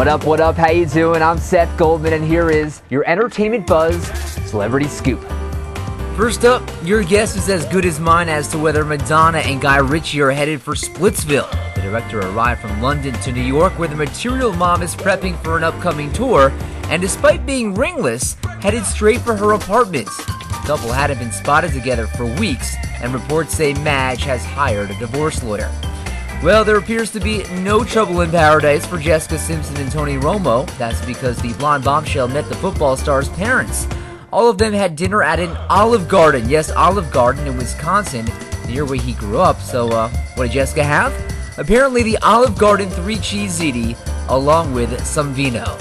What up, what up, how you doing? I'm Seth Goldman and here is your Entertainment Buzz Celebrity Scoop. First up, your guess is as good as mine as to whether Madonna and Guy Ritchie are headed for Splitsville. The director arrived from London to New York where the Material Mom is prepping for an upcoming tour, and despite being ringless, headed straight for her apartment. The couple hadn't been spotted together for weeks, and reports say Madge has hired a divorce lawyer. Well, there appears to be no trouble in paradise for Jessica Simpson and Tony Romo. That's because the blonde bombshell met the football star's parents. All of them had dinner at an Olive Garden. Yes, Olive Garden in Wisconsin, near where he grew up. So, uh, what did Jessica have? Apparently, the Olive Garden three cheese ziti, along with some vino.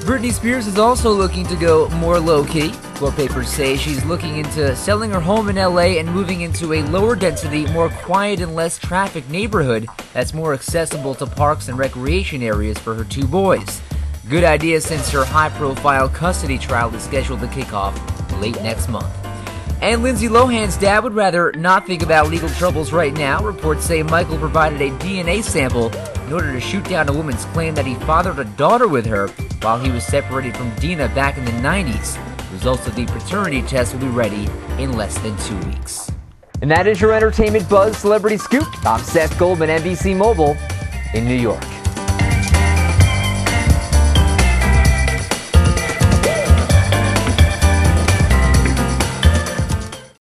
Britney Spears is also looking to go more low key. Court papers say she's looking into selling her home in LA and moving into a lower density, more quiet and less trafficked neighborhood that's more accessible to parks and recreation areas for her two boys. Good idea since her high profile custody trial is scheduled to kick off late next month. And Lindsay Lohan's dad would rather not think about legal troubles right now. Reports say Michael provided a DNA sample in order to shoot down a woman's claim that he fathered a daughter with her while he was separated from Dina back in the 90s. Results of the paternity test will be ready in less than two weeks. And that is your Entertainment Buzz Celebrity Scoop. I'm Seth Goldman, NBC Mobile in New York.